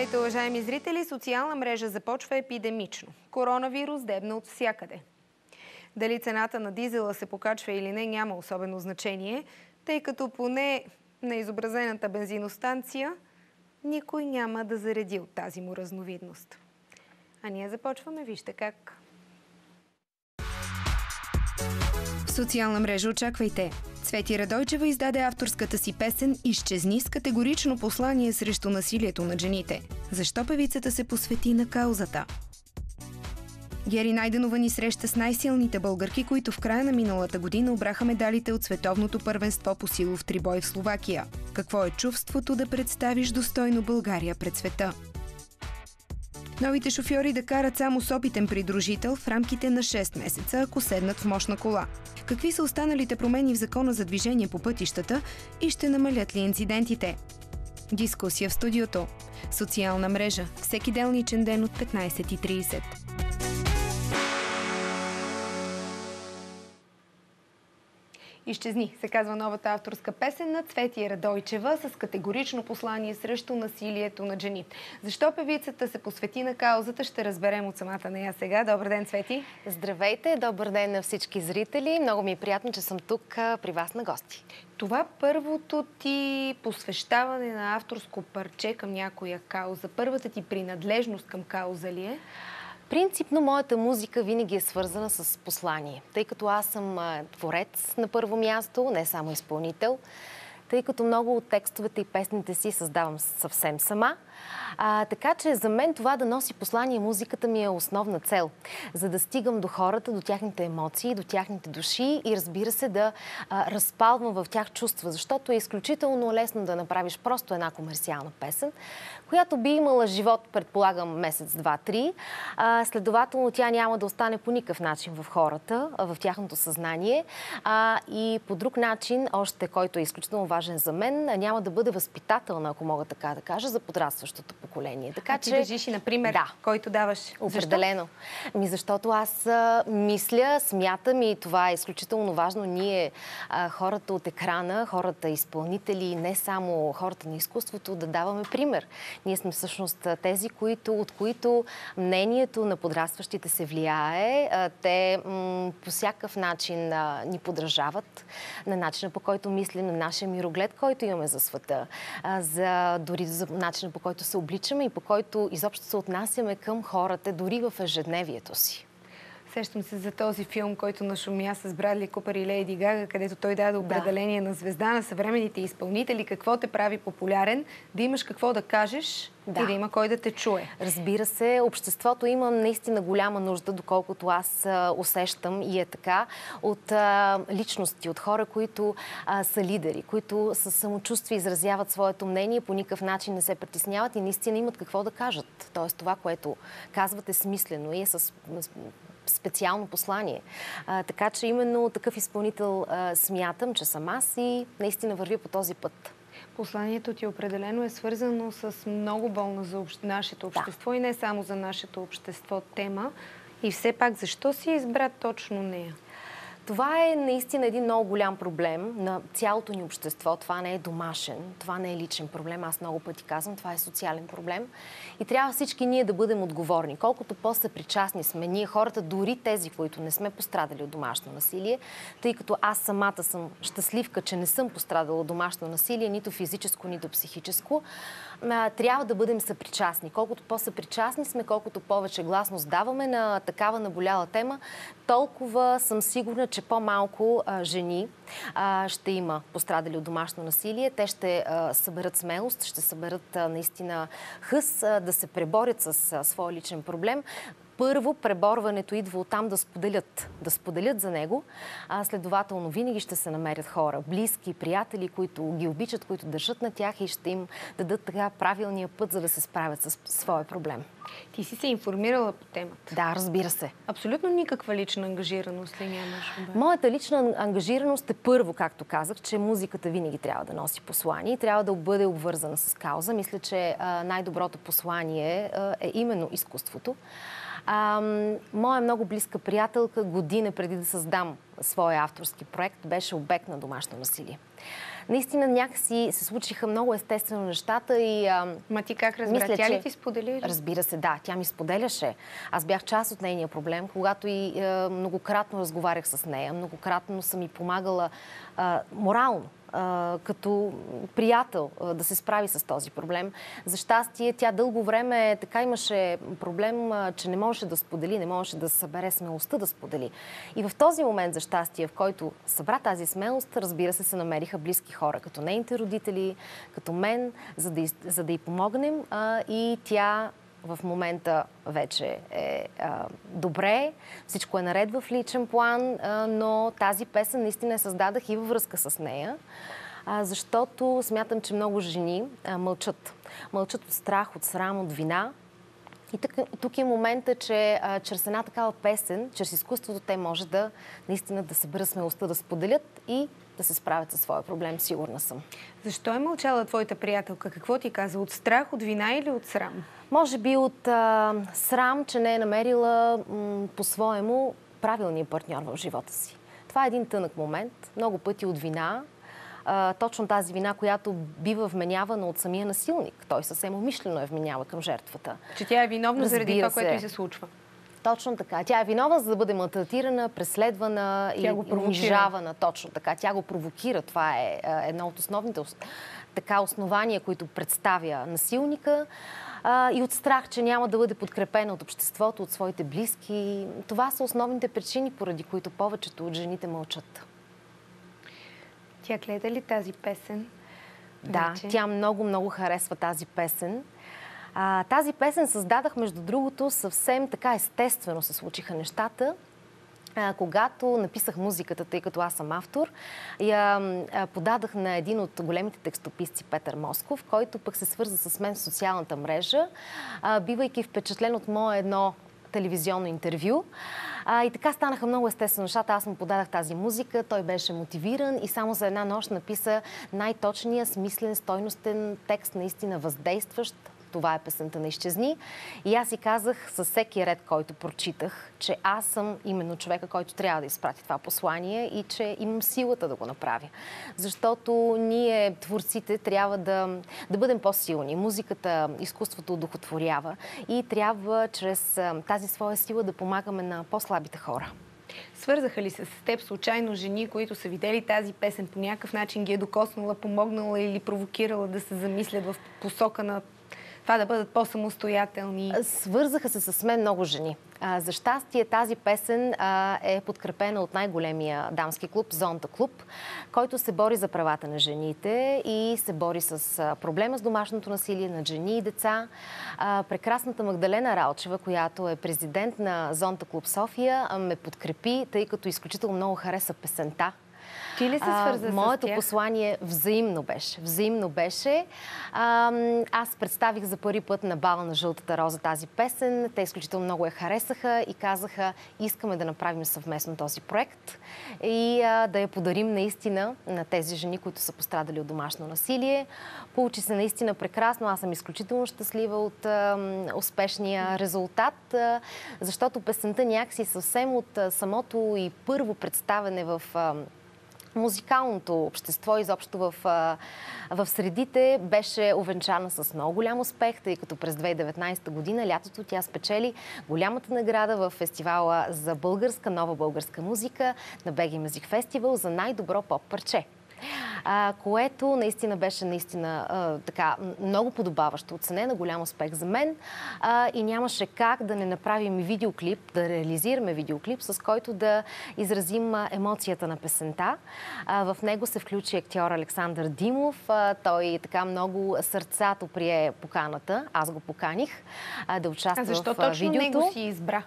Здравейте, уважаеми зрители! Социална мрежа започва епидемично. Коронавирус дебна от всякъде. Дали цената на дизела се покачва или не, няма особено значение, тъй като поне на изобразената бензиностанция никой няма да зареди от тази му разновидност. А ние започваме, вижте как. Социална мрежа очаквайте. Цвети Радойчева издаде авторската си песен «Изчезни» с категорично послание срещу насилието на жените. Защо певицата се посвети на каузата? Гери Найденова ни среща с най-силните българки, които в края на миналата година обраха медалите от Световното първенство по силов трибой в Словакия. Какво е чувството да представиш достойно България пред света? Новите шофьори да карат само с опитен придружител в рамките на 6 месеца, ако седнат в мощна кола. Какви са останалите промени в закона за движение по пътищата и ще намалят ли инцидентите? Дискусия в студиото. Социална мрежа. Всеки делничен ден от 15.30. Изчезни, се казва новата авторска песен на Цвети Радойчева с категорично послание срещу насилието на жени. Защо певицата се посвети на каузата, ще разберем от самата нея сега. Добър ден, Цвети! Здравейте, добър ден на всички зрители. Много ми е приятно, че съм тук при вас на гости. Това първото ти посвещаване на авторско парче към някоя кауза, първата ти принадлежност към кауза ли е? Принципно моята музика винаги е свързана с послание, тъй като аз съм творец на първо място, не само изпълнител, тъй като много от текстовете и песните си създавам съвсем сама. А, така че за мен това да носи послание музиката ми е основна цел, за да стигам до хората, до тяхните емоции, до тяхните души и разбира се да а, разпалвам в тях чувства, защото е изключително лесно да направиш просто една комерциална песен, която би имала живот, предполагам, месец, два, три. А, следователно, тя няма да остане по никакъв начин в хората, в тяхното съзнание. А, и по друг начин, още който е изключително важен за мен, няма да бъде възпитателна, ако мога така да кажа, за подрастващото поколение. Така, а ти че... държиш и, например, да. който даваш. Определено. Защо? Ми защото аз а, мисля, смятам и това е изключително важно. Ние, а, хората от екрана, хората изпълнители, не само хората на изкуството, да даваме пример. Ние сме всъщност тези, които, от които мнението на подрастващите се влияе. А, те м- по всякакъв начин а, ни подражават на начина по който мислим, на нашия мироглед, който имаме за света, а, за дори за начина по който се обличаме и по който изобщо се отнасяме към хората, дори в ежедневието си. Сещам се за този филм, който нашумя с Брадли Купър и Лейди Гага, където той даде определение да. на звезда на съвременните изпълнители, какво те прави популярен, да имаш какво да кажеш да. и да има кой да те чуе. Разбира се, обществото има наистина голяма нужда, доколкото аз усещам и е така, от а, личности, от хора, които а, са лидери, които със самочувствие изразяват своето мнение, по никакъв начин не се притесняват и наистина имат какво да кажат. Тоест това, което казват е смислено и е с специално послание. А, така че именно такъв изпълнител а, смятам, че съм аз и наистина вървя по този път. Посланието ти определено е свързано с много болна за общ... нашето общество да. и не само за нашето общество тема. И все пак, защо си избра точно нея? Това е наистина един много голям проблем на цялото ни общество. Това не е домашен, това не е личен проблем. Аз много пъти казвам, това е социален проблем. И трябва всички ние да бъдем отговорни. Колкото по-съпричастни сме ние, хората, дори тези, които не сме пострадали от домашно насилие, тъй като аз самата съм щастливка, че не съм пострадала от домашно насилие, нито физическо, нито психическо, трябва да бъдем съпричастни. Колкото по-съпричастни сме, колкото повече гласност даваме на такава наболяла тема, толкова съм сигурна, че по-малко жени а, ще има пострадали от домашно насилие. Те ще а, съберат смелост, ще съберат а, наистина хъс да се преборят с своя личен проблем първо преборването идва от там да споделят, да споделят за него, а следователно винаги ще се намерят хора, близки, приятели, които ги обичат, които държат на тях и ще им дадат така правилния път, за да се справят с своя проблем. Ти си се информирала по темата? Да, разбира се. Абсолютно никаква лична ангажираност ли нямаш? Бе? Моята лична ангажираност е първо, както казах, че музиката винаги трябва да носи послание и трябва да бъде обвързана с кауза. Мисля, че най-доброто послание е именно изкуството. А, моя много близка приятелка година преди да създам своя авторски проект беше обект на домашно насилие. Наистина някакси се случиха много естествено нещата и... А, Ма ти как разбира? Мисля, тя че... ли ти сподели? Разбира се, да. Тя ми споделяше. Аз бях част от нейния проблем, когато и а, многократно разговарях с нея, многократно съм и помагала а, морално като приятел да се справи с този проблем. За щастие, тя дълго време така имаше проблем, че не можеше да сподели, не можеше да събере смелостта да сподели. И в този момент, за щастие, в който събра тази смелост, разбира се, се намериха близки хора, като нейните родители, като мен, за да, за да й помогнем. и тя в момента вече е а, добре, всичко е наред в личен план, а, но тази песен наистина я създадах и във връзка с нея, а, защото смятам, че много жени а, мълчат. Мълчат от страх, от срам, от вина. И тук, тук е момента, че а, чрез една такава песен, чрез изкуството, те може да наистина да съберат смелостта да споделят и да се справят със своя проблем, сигурна съм. Защо е мълчала твоята приятелка? Какво ти каза? От страх, от вина или от срам? Може би от а, срам, че не е намерила м, по-своему правилния партньор в живота си. Това е един тънък момент. Много пъти от вина. А, точно тази вина, която бива вменявана от самия насилник. Той съвсем умишлено е вменява към жертвата. Че тя е виновна Разбира заради това, се. което и се случва. Точно така. Тя е виновна, за да бъде малтретирана, преследвана Тя и унижавана. Точно така. Тя го провокира. Това е едно от основните така, основания, които представя насилника. А, и от страх, че няма да бъде подкрепена от обществото, от своите близки. Това са основните причини, поради които повечето от жените мълчат. Тя гледа ли тази песен? Да, вече? тя много, много харесва тази песен. А, тази песен създадах, между другото, съвсем така естествено се случиха нещата. Когато написах музиката, тъй като аз съм автор, я подадах на един от големите текстописци Петър Москов, който пък се свърза с мен в социалната мрежа, бивайки впечатлен от мое едно телевизионно интервю. А, и така станаха много естествено нещата. Аз му подадах тази музика, той беше мотивиран и само за една нощ написа най-точния, смислен, стойностен текст, наистина въздействащ, това е песента на Изчезни. И аз си казах със всеки ред, който прочитах, че аз съм именно човека, който трябва да изпрати това послание и че имам силата да го направя. Защото ние, творците, трябва да, да бъдем по-силни. Музиката, изкуството удохотворява и трябва чрез тази своя сила да помагаме на по-слабите хора. Свързаха ли се с теб случайно жени, които са видели тази песен по някакъв начин, ги е докоснала, помогнала или провокирала да се замислят в посока на това да бъдат по-самостоятелни? Свързаха се с мен много жени. За щастие тази песен е подкрепена от най-големия дамски клуб, Зонта клуб, който се бори за правата на жените и се бори с проблема с домашното насилие на жени и деца. Прекрасната Магдалена Ралчева, която е президент на Зонта клуб София, ме подкрепи, тъй като изключително много хареса песента, ти ли се свърза а, Моето с послание взаимно беше. Взаимно беше. А, аз представих за първи път на бала на Жълтата роза тази песен. Те изключително много я харесаха и казаха, искаме да направим съвместно този проект и а, да я подарим наистина на тези жени, които са пострадали от домашно насилие. Получи се наистина прекрасно. Аз съм изключително щастлива от а, успешния резултат, а, защото песента някакси съвсем от а, самото и първо представене в а, музикалното общество, изобщо в, в средите, беше овенчана с много голям успех, тъй като през 2019 година, лятото, тя спечели голямата награда в фестивала за българска, нова българска музика на Беги Музик Фестивал за най-добро поп парче а, което наистина беше наистина а, така много подобаващо, оценена, голям успех за мен а, и нямаше как да не направим видеоклип, да реализираме видеоклип, с който да изразим емоцията на песента. А, в него се включи актьор Александър Димов. А, той така много сърцато прие поканата. Аз го поканих а, да участва а защо в точно видеото. него си избра?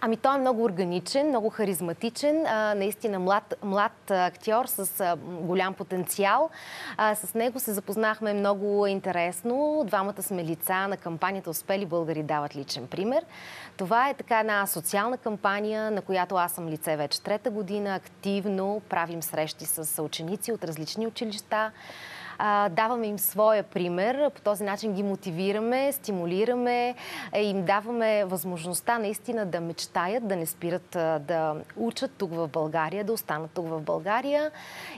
Ами той е много органичен, много харизматичен, наистина млад, млад актьор с голям потенциал. С него се запознахме много интересно. Двамата сме лица на кампанията Успели българи дават личен пример. Това е така една социална кампания, на която аз съм лице вече трета година. Активно правим срещи с ученици от различни училища даваме им своя пример, по този начин ги мотивираме, стимулираме, и им даваме възможността наистина да мечтаят, да не спират да учат тук в България, да останат тук в България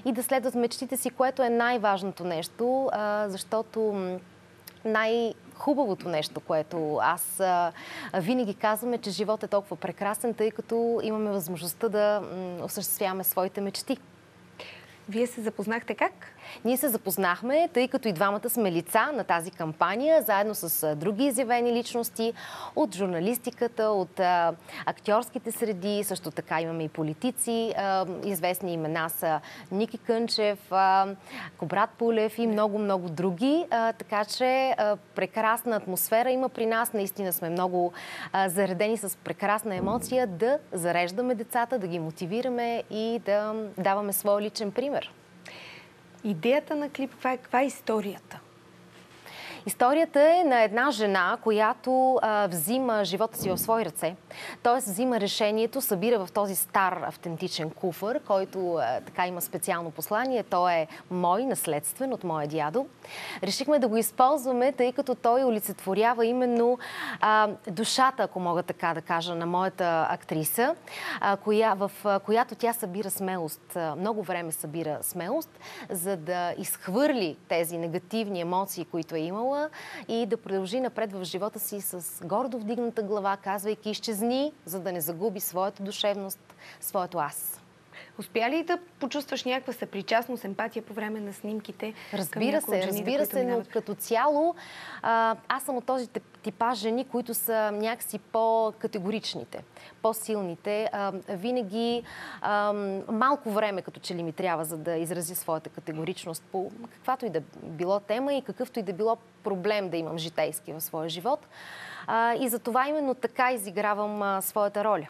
и да следват мечтите си, което е най-важното нещо, защото най- хубавото нещо, което аз а, винаги казвам е, че живот е толкова прекрасен, тъй като имаме възможността да м, осъществяваме своите мечти. Вие се запознахте как? Ние се запознахме, тъй като и двамата сме лица на тази кампания, заедно с други изявени личности от журналистиката, от актьорските среди, също така имаме и политици. Известни имена са Ники Кънчев, Кобрат Пулев и много-много други. Така че прекрасна атмосфера има при нас. Наистина сме много заредени с прекрасна емоция да зареждаме децата, да ги мотивираме и да даваме своя личен пример. Идеята на клип, каква е, каква е историята? Историята е на една жена, която а, взима живота си в свои ръце. Тоест взима решението, събира в този стар автентичен куфър, който а, така има специално послание. Той е мой, наследствен от моя дядо. Решихме да го използваме, тъй като той олицетворява именно а, душата, ако мога така да кажа, на моята актриса, а, коя, в а, която тя събира смелост. Много време събира смелост, за да изхвърли тези негативни емоции, които е имала тръгнала и да продължи напред в живота си с гордо вдигната глава, казвайки изчезни, за да не загуби своята душевност, своето аз. Успя ли да почувстваш някаква съпричастност, емпатия по време на снимките? Разбира се, жените, разбира се, но като цяло а, аз съм от този типа жени, които са някакси по-категоричните, по-силните. А, винаги а, малко време като че ли ми трябва, за да изрази своята категоричност по каквато и да било тема и какъвто и да било проблем да имам житейски в своя живот. А, и за това именно така изигравам а, своята роля.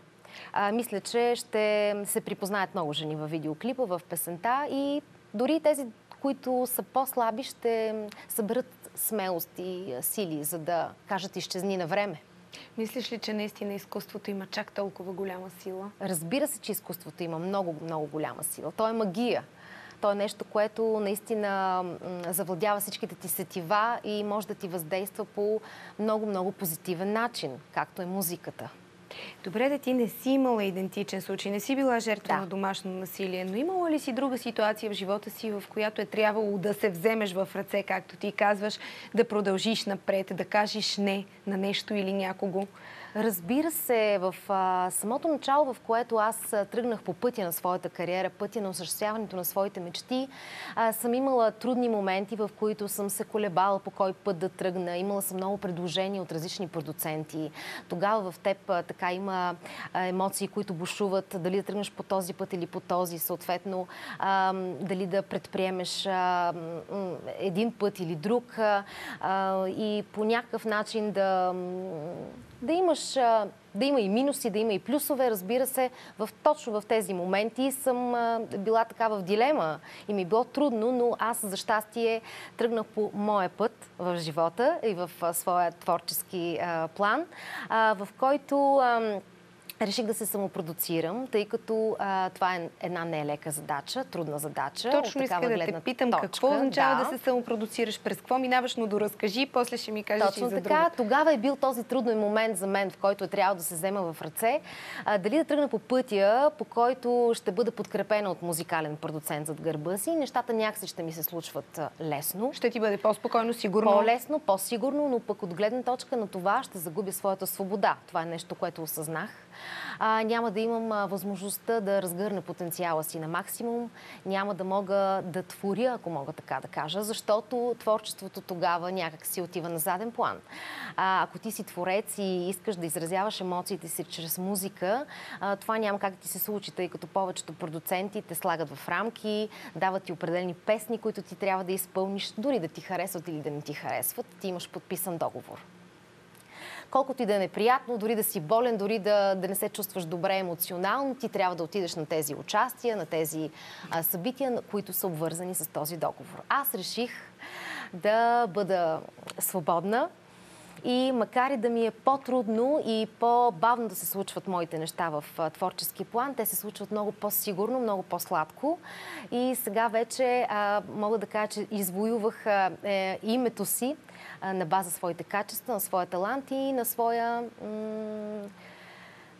А, мисля, че ще се припознаят много жени в видеоклипа, в песента и дори тези, които са по-слаби, ще съберат смелост и сили, за да кажат изчезни на време. Мислиш ли, че наистина изкуството има чак толкова голяма сила? Разбира се, че изкуството има много, много голяма сила. То е магия. То е нещо, което наистина завладява всичките ти сетива и може да ти въздейства по много, много позитивен начин, както е музиката. Добре, да ти не си имала идентичен случай, не си била жертва да. на домашно насилие, но имала ли си друга ситуация в живота си, в която е трябвало да се вземеш в ръце, както ти казваш, да продължиш напред, да кажеш не на нещо или някого? Разбира се, в а, самото начало, в което аз тръгнах по пътя на своята кариера, пътя на осъществяването на своите мечти, а, съм имала трудни моменти, в които съм се колебала по кой път да тръгна. Имала съм много предложения от различни продуценти. Тогава в теб а, така има емоции, които бушуват, дали да тръгнеш по този път или по този, съответно, дали да предприемеш един път или друг и по някакъв начин да да имаш, да има и минуси, да има и плюсове, разбира се. В, точно в тези моменти съм била така в дилема и ми е било трудно, но аз за щастие тръгнах по моя път в живота и в своя творчески план, в който реших да се самопродуцирам, тъй като а, това е една нелека задача, трудна задача. Точно иска да те питам точка. какво означава да. да се самопродуцираш, през какво минаваш, но доразкажи, после ще ми кажеш Точно и за така. Другата. Тогава е бил този труден момент за мен, в който е трябва да се взема в ръце. А, дали да тръгна по пътя, по който ще бъда подкрепена от музикален продуцент зад гърба си. Нещата някакси ще ми се случват лесно. Ще ти бъде по-спокойно, сигурно. По-лесно, по-сигурно, но пък от гледна точка на това ще загубя своята свобода. Това е нещо, което осъзнах а, няма да имам а, възможността да разгърна потенциала си на максимум, няма да мога да творя, ако мога така да кажа, защото творчеството тогава някак си отива на заден план. А, ако ти си творец и искаш да изразяваш емоциите си чрез музика, а, това няма как да ти се случи, тъй като повечето продуценти те слагат в рамки, дават ти определени песни, които ти трябва да изпълниш, дори да ти харесват или да не ти харесват, ти имаш подписан договор колкото и да е неприятно, дори да си болен, дори да, да не се чувстваш добре емоционално, ти трябва да отидеш на тези участия, на тези а, събития, които са обвързани с този договор. Аз реших да бъда свободна И макар и да ми е по-трудно и по-бавно да се случват моите неща в творчески план, те се случват много по-сигурно, много по-сладко. И сега вече а, мога да кажа, че извоювах а, е, името си а, на база своите качества, на своя талант и на своя... М-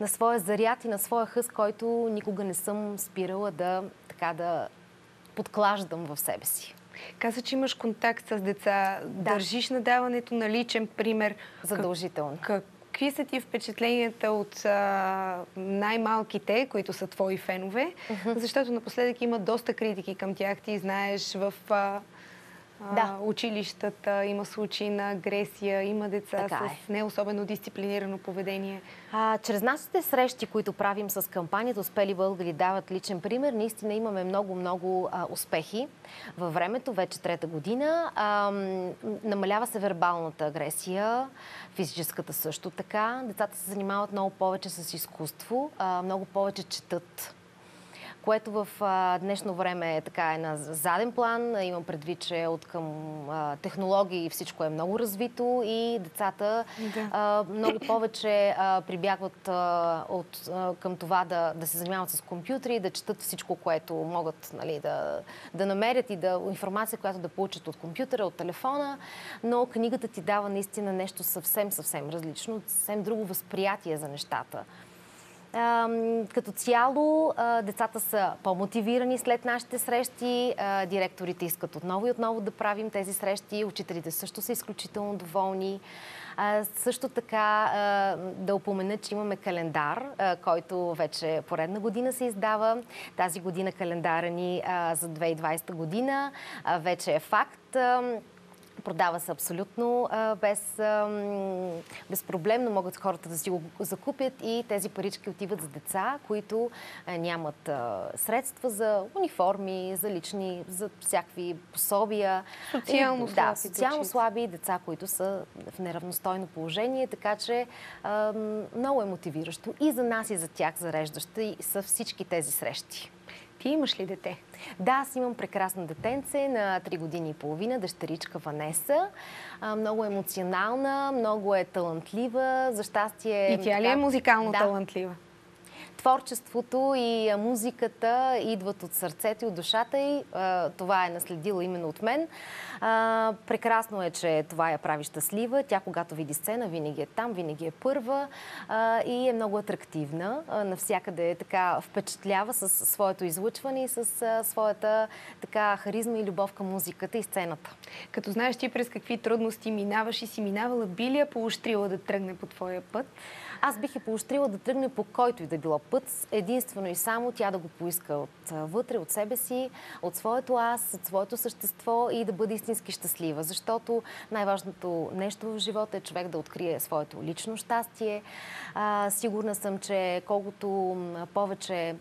на своя заряд и на своя хъс, който никога не съм спирала да, така, да подклаждам в себе си. Каза, че имаш контакт с деца. Да. Държиш на даването на личен пример. Задължително. Как, какви са ти впечатленията от най-малките, които са твои фенове? Uh-huh. Защото напоследък има доста критики към тях. Ти знаеш в а, да. училищата, има случаи на агресия, има деца така с е. не особено дисциплинирано поведение. А, чрез нашите срещи, които правим с кампанията Успели българи дават личен пример, наистина имаме много-много успехи. Във времето, вече трета година, а, намалява се вербалната агресия, физическата също така. Децата се занимават много повече с изкуство, а, много повече четат което в а, днешно време е така е на заден план. Имам предвид, че от към а, технологии всичко е много развито и децата да. а, много повече прибягват от, към това да, да се занимават с компютри, да четат всичко, което могат нали, да, да намерят и да информация, която да получат от компютъра, от телефона. Но книгата ти дава наистина нещо съвсем, съвсем различно, съвсем друго възприятие за нещата. Като цяло, децата са по-мотивирани след нашите срещи. Директорите искат отново и отново да правим тези срещи. Учителите също са изключително доволни. Също така да упомена, че имаме календар, който вече поредна година се издава. Тази година календара ни за 2020 година вече е факт. Продава се абсолютно без, безпроблемно. Могат хората да си го закупят и тези парички отиват за деца, които нямат средства за униформи, за лични, за всякакви пособия. Социално слаби. Да, социално слаби деца, които са в неравностойно положение. Така че много е мотивиращо и за нас, и за тях зареждащо и са всички тези срещи. Ти имаш ли дете? Да, аз имам прекрасно детенце на 3 години и половина, дъщеричка Ванеса. много емоционална, много е талантлива. За щастие... И тя ли е музикално да. талантлива? Творчеството и музиката идват от сърцето и от душата и това е наследила именно от мен. прекрасно е, че това я прави щастлива. Тя, когато види сцена, винаги е там, винаги е първа и е много атрактивна. навсякъде е така впечатлява с своето излъчване и с своята така харизма и любов към музиката и сцената. Като знаеш ти през какви трудности минаваш и си минавала, би ли я поощрила да тръгне по твоя път? Аз бих я поощрила да тръгне по който и да било път, единствено и само тя да го поиска от вътре, от себе си, от своето аз, от своето същество и да бъде истински щастлива. Защото най-важното нещо в живота е човек да открие своето лично щастие. А, сигурна съм, че колкото повече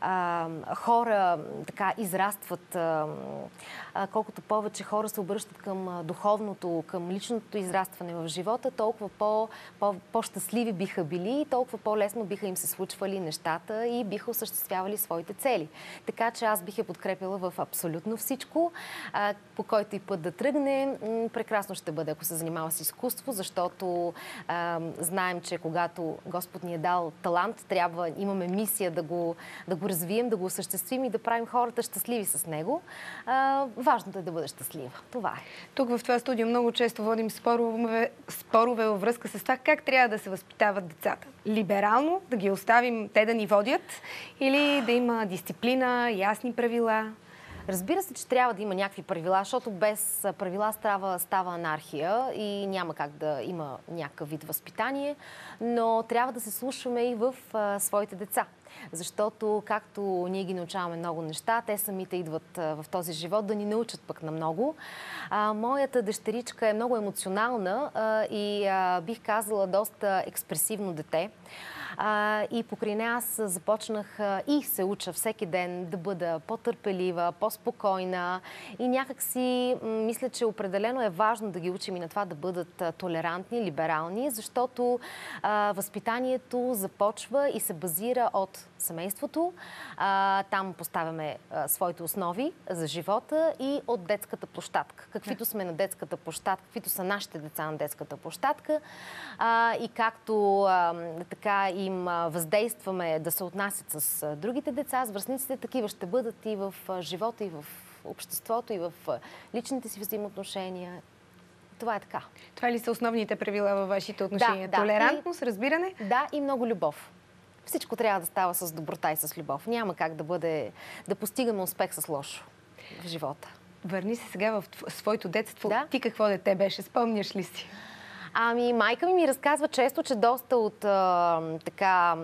а, хора така израстват, а, а, колкото повече хора се обръщат към духовното, към личното израстване в живота, толкова по, по, по-щастливи биха били и толкова по-лесно биха им се случвали нещата и биха осъществявали своите цели. Така че аз бих я подкрепила в абсолютно всичко, а, по който и път да тръгне. Прекрасно ще бъде, ако се занимава с изкуство, защото а, знаем, че когато Господ ни е дал талант, трябва, имаме мисия да го, да го развием, да го осъществим и да правим хората щастливи с него. А, важното е да бъде щастлива. Това е. Тук в това студио много често водим спорове, спорове във връзка с това как трябва да се възпитават децата. Либерално, да ги оставим те да ни водят или да има дисциплина, ясни правила? Разбира се, че трябва да има някакви правила, защото без правила става, става анархия и няма как да има някакъв вид възпитание, но трябва да се слушаме и в а, своите деца. Защото, както ние ги научаваме много неща, те самите идват в този живот да ни научат пък на много. А, моята дъщеричка е много емоционална а, и а, бих казала доста експресивно дете. И покрай нея аз започнах и се уча всеки ден да бъда по-търпелива, по-спокойна и някак си мисля, че определено е важно да ги учим и на това да бъдат толерантни, либерални, защото възпитанието започва и се базира от семейството. Там поставяме своите основи за живота и от детската площадка. Каквито сме на детската площадка, каквито са нашите деца на детската площадка и както така им въздействаме да се отнасят с другите деца, с връзниците, такива ще бъдат и в живота, и в обществото, и в личните си взаимоотношения това е така. Това ли са основните правила във вашите отношения? Да, Толерантност, и, разбиране? Да, и много любов. Всичко трябва да става с доброта и с любов. Няма как да бъде, да постигаме успех с лошо в живота. Върни се сега в своето детство. Да? Ти какво дете беше? Спомняш ли си? Ами, майка ми ми разказва често, че доста от а, така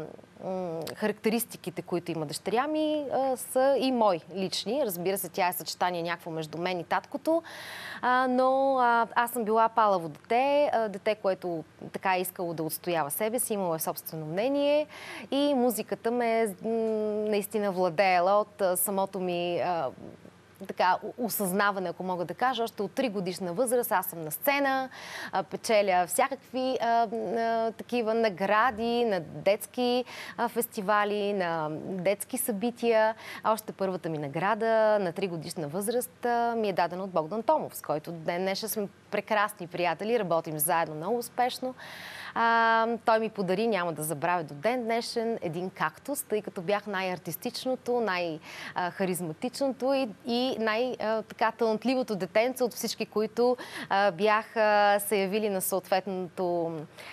характеристиките, които има дъщеря ми, са и мои лични. Разбира се, тя е съчетание някакво между мен и таткото, но аз съм била палаво дете, дете, което така е искало да отстоява себе си, имало е собствено мнение и музиката ме наистина владеела от самото ми така, осъзнаване, ако мога да кажа. Още от 3 годишна възраст аз съм на сцена, печеля всякакви а, а, такива награди на детски а, фестивали, на детски събития. Още първата ми награда на 3 годишна възраст ми е дадена от Богдан Томов, с който днес сме прекрасни приятели, работим заедно много успешно. А, той ми подари, няма да забравя до ден днешен, един кактус, тъй като бях най-артистичното, най-харизматичното и, и най-талантливото детенце от всички, които а, бяха се явили на,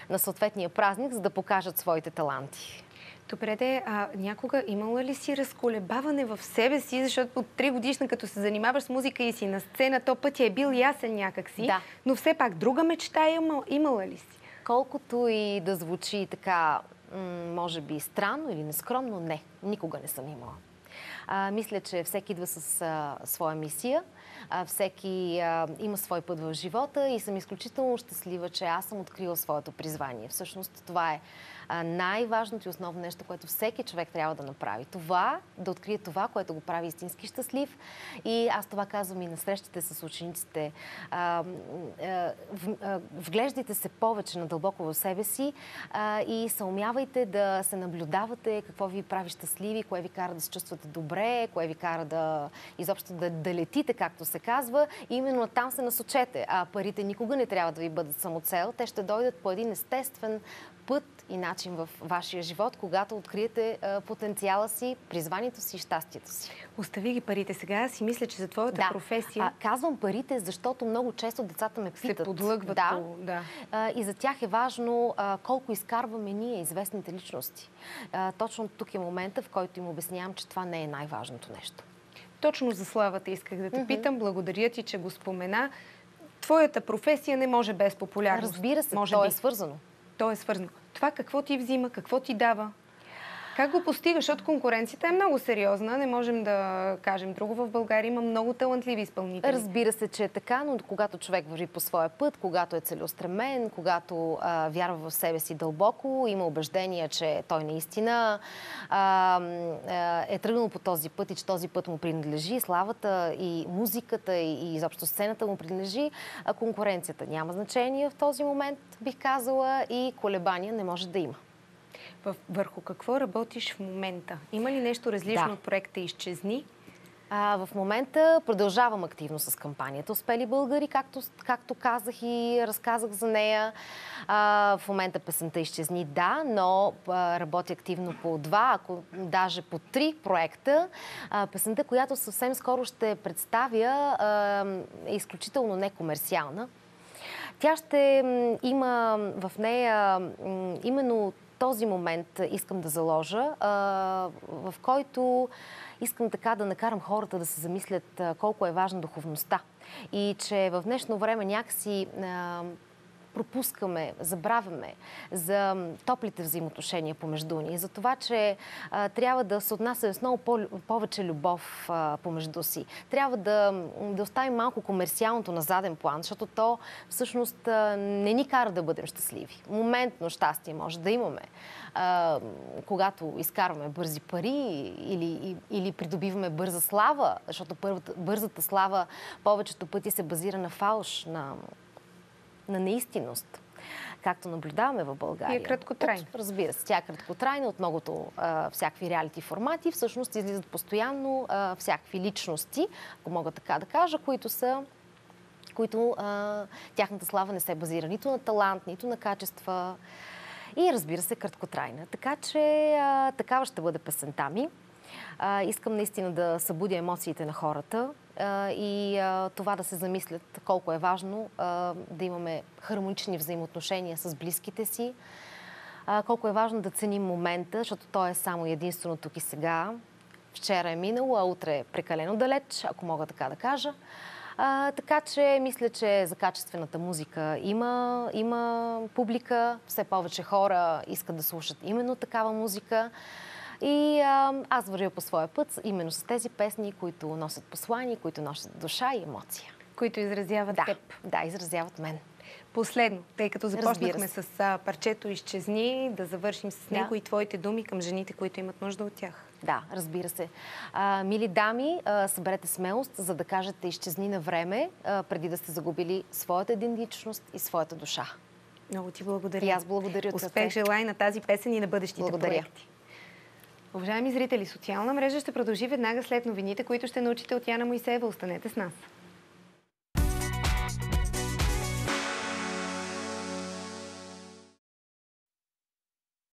на съответния празник, за да покажат своите таланти. Добре, де, а някога имала ли си разколебаване в себе си, защото от три годишна, като се занимаваш с музика и си на сцена, то пътя е бил ясен някакси, да. но все пак друга мечта имала, имала ли си? Колкото и да звучи така, може би странно или нескромно, не. Никога не съм имала. А, мисля, че всеки идва с а, своя мисия, а, всеки а, има свой път в живота и съм изключително щастлива, че аз съм открила своето призвание. Всъщност това е най-важното и основно нещо, което всеки човек трябва да направи. Това, да открие това, което го прави истински щастлив. И аз това казвам и на срещите с учениците. А, а, вглеждайте се повече надълбоко в себе си и се умявайте да се наблюдавате какво ви прави щастливи, кое ви кара да се чувствате добре, кое ви кара да изобщо да, да летите, както се казва. И именно там се насочете. А парите никога не трябва да ви бъдат самоцел. Те ще дойдат по един естествен път и начин в вашия живот, когато откриете потенциала си, призванието си и щастието си. Остави ги парите сега. Аз си мисля, че за твоята да. професия... А, казвам парите, защото много често децата ме питат. Се подлъгват да. по... Да. А, и за тях е важно а, колко изкарваме ние, известните личности. А, точно тук е момента, в който им обяснявам, че това не е най-важното нещо. Точно за славата исках да те mm-hmm. питам. Благодаря ти, че го спомена. Твоята професия не може без популярност. Разбира се, може то би. е свързано то е свързано. Това какво ти взима, какво ти дава, как го постигаш? Защото конкуренцията е много сериозна. Не можем да кажем друго. В България има много талантливи изпълнители. Разбира се, че е така, но когато човек върви по своя път, когато е целеустремен, когато а, вярва в себе си дълбоко, има убеждение, че той наистина а, а, е тръгнал по този път и че този път му принадлежи, славата и музиката и, изобщо сцената му принадлежи, а конкуренцията няма значение в този момент, бих казала, и колебания не може да има върху какво работиш в момента? Има ли нещо различно да. от проекта Изчезни? А, в момента продължавам активно с кампанията Успели българи, както, както казах и разказах за нея. А, в момента песента изчезни, да, но а, работя активно по два, ако даже по три проекта. А, песента, която съвсем скоро ще представя, а, е изключително некомерциална. Тя ще има в нея именно този момент искам да заложа, в който искам така да накарам хората да се замислят колко е важна духовността. И че в днешно време някакси пропускаме, забравяме за топлите взаимоотношения помежду ни, за това, че а, трябва да се отнася с много по- повече любов а, помежду си. Трябва да, да оставим малко комерциалното на заден план, защото то всъщност а, не ни кара да бъдем щастливи. Моментно щастие може да имаме, а, когато изкарваме бързи пари или, или придобиваме бърза слава, защото първата, бързата слава повечето пъти се базира на фалш, на на неистинност. както наблюдаваме в България. И е краткотрайна. Разбира се, тя е краткотрайна от многото а, всякакви реалити формати. Всъщност излизат постоянно а, всякакви личности, ако мога така да кажа, които са които а, тяхната слава не се базира нито на талант, нито на качества и разбира се краткотрайна. Така че а, такава ще бъде песента ми. А, искам наистина да събудя емоциите на хората а, и а, това да се замислят колко е важно да имаме хармонични взаимоотношения с близките си, колко е важно да ценим момента, защото той е само единствено тук и сега. Вчера е минало, а утре е прекалено далеч, ако мога така да кажа. А, така че мисля, че за качествената музика има, има публика, все повече хора искат да слушат именно такава музика. И а, аз вървя по своя път, именно с тези песни, които носят послания, които носят душа и емоция. Които изразяват да, теб. Да, изразяват мен. Последно, тъй като започнахме с а, парчето Изчезни, да завършим с него да. и твоите думи към жените, които имат нужда от тях. Да, разбира се. А, мили дами, а, съберете смелост, за да кажете изчезни на време, а, преди да сте загубили своята идентичност и своята душа. Много ти благодаря. И аз благодаря. Успех желай на тази песен и на бъдещите благодаря. проекти. Уважаеми зрители, социална мрежа ще продължи веднага след новините, които ще научите от Яна Моисеева. Останете с нас.